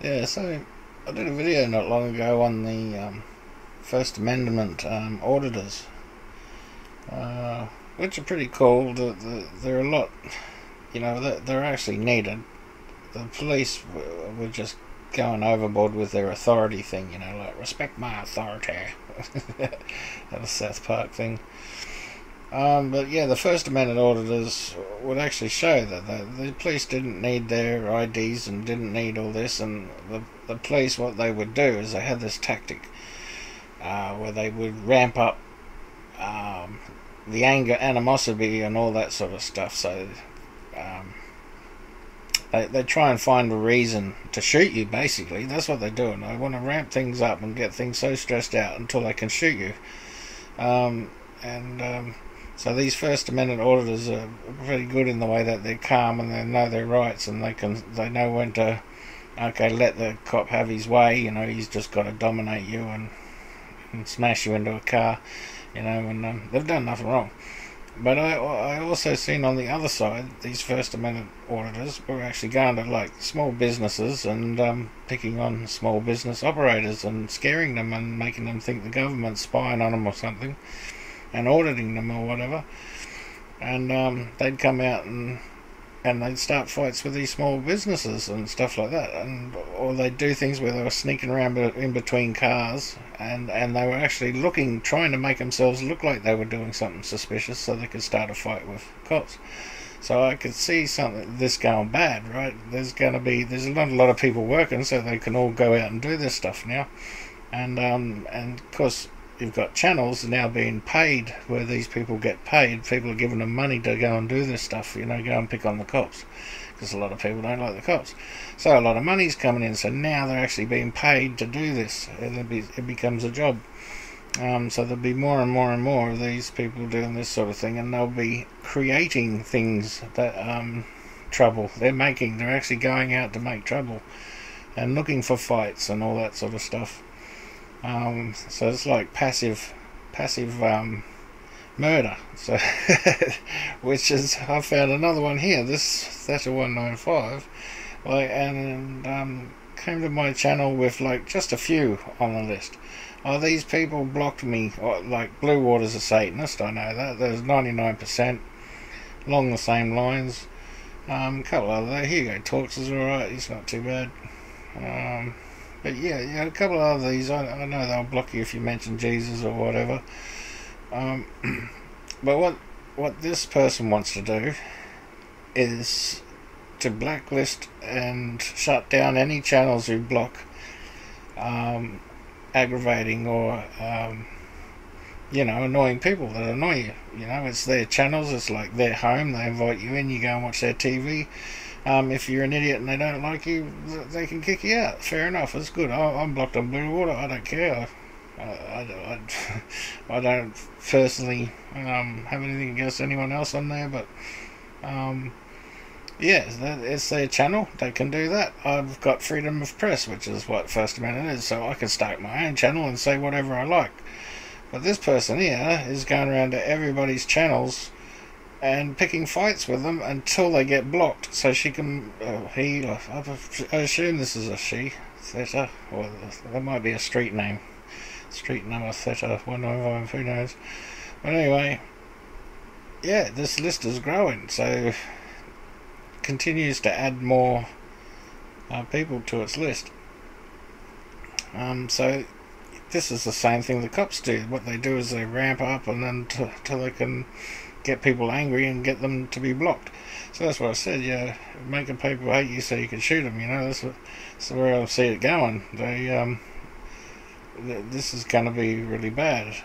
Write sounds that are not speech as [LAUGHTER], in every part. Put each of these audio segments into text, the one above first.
Yeah, so I did a video not long ago on the um, First Amendment um, auditors, uh, which are pretty cool. The, the, they're a lot, you know, they're, they're actually needed. The police were, just going overboard with their authority thing, you know, like respect my authority. [LAUGHS] that was South Park thing. Um, but yeah, the First Amendment auditors would actually show that the, the, police didn't need their IDs and didn't need all this, and the, the police, what they would do is they had this tactic uh, where they would ramp up um, the anger, animosity, and all that sort of stuff. So um, they, they try and find a reason to shoot you, basically. That's what they're doing. They want to ramp things up and get things so stressed out until they can shoot you. Um, and um, so these First Amendment auditors are pretty good in the way that they're calm and they know their rights and they can they know when to okay let the cop have his way. You know he's just got to dominate you and, and smash you into a car. You know and um, they've done nothing wrong. But I I also seen on the other side these First Amendment auditors were actually going to like small businesses and um, picking on small business operators and scaring them and making them think the government's spying on them or something and auditing them or whatever. And um, they'd come out and and they'd start fights with these small businesses and stuff like that, and or they'd do things where they were sneaking around in between cars, and and they were actually looking, trying to make themselves look like they were doing something suspicious, so they could start a fight with cops. So I could see something this going bad, right? There's going to be there's not a lot of people working, so they can all go out and do this stuff now, and um and of course you've got channels now being paid where these people get paid. People are giving them money to go and do this stuff, you know, go and pick on the cops. Because a lot of people don't like the cops. So a lot of money's coming in. So now they're actually being paid to do this. It, be, it becomes a job. Um, so there'll be more and more and more of these people doing this sort of thing, and they'll be creating things that um, trouble. They're making. They're actually going out to make trouble, and looking for fights and all that sort of stuff. Um, so it's like passive, passive um, murder. So, [LAUGHS] which is I found another one here. This Theta one nine five, like and um, came to my channel with like just a few on the list. Oh, these people blocked me. Oh, like Blue Water's a Satanist. I know that. There's ninety nine percent along the same lines. Um, couple other. Here you go. Talks is alright. He's not too bad. Um, but yeah, yeah, a couple of these, I, I know they'll block you if you mention Jesus or whatever. Um, [CLEARS THROAT] but what what this person wants to do is to blacklist and shut down any channels who block um, aggravating or um, you know annoying people that annoy you. You know, it's their channels. It's like their home. They invite you in. You go and watch their TV. Um, if you're an idiot and they don't like you, they can kick you out. Fair enough. It's good. I, am blocked on blue water. I don't care. I, I, I, [LAUGHS] I don't personally um, have anything against anyone else on there, but um, yeah, it's their channel. They can do that. I've got freedom of press, which is what First Amendment is, so I can start my own channel and say whatever I like. But this person here is going around to everybody's channels and picking fights with them until they get blocked. So she can, uh, he, I, assume this is a she, Theta, or that might be a street name. Street number Theta 195, who knows. But anyway, yeah, this list is growing, so continues to add more uh, people to its list. Um, so this is the same thing the cops do. What they do is they ramp up and then till they can get people angry and get them to be blocked. So that's what I said. Yeah, making people hate you so you can shoot them. You know, that's, what, that's where I see it going. They um, th- this is going to be really bad.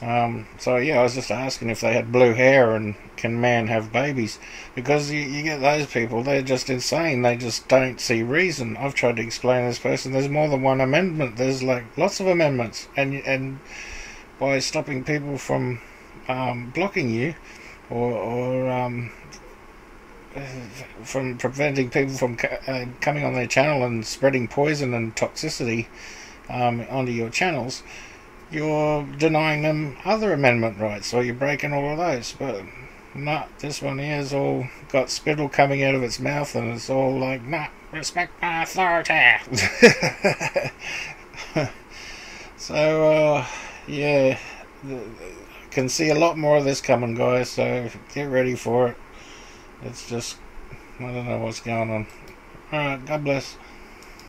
Um, so yeah, I was just asking if they had blue hair and can man have babies? Because you, you get those people, they're just insane. They just don't see reason. I've tried to explain this person. There's more than one amendment. There's like lots of amendments, and and by stopping people from um, blocking you or, or um, from preventing people from uh, coming on their channel and spreading poison and toxicity um, onto your channels, you're denying them other amendment rights or you're breaking all of those. But not this one here's all got spittle coming out of its mouth and it's all like, nah, respect my authority. [LAUGHS] so, uh, yeah, can see a lot more of this coming, guys. So get ready for it. It's just, I don't know what's going on. Alright, God bless.